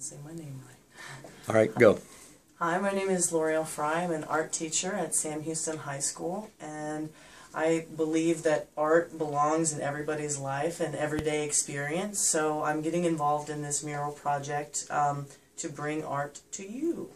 Say my name right. All right, go. Hi, my name is Loreal Fry. I'm an art teacher at Sam Houston High School, and I believe that art belongs in everybody's life and everyday experience. So I'm getting involved in this mural project um, to bring art to you.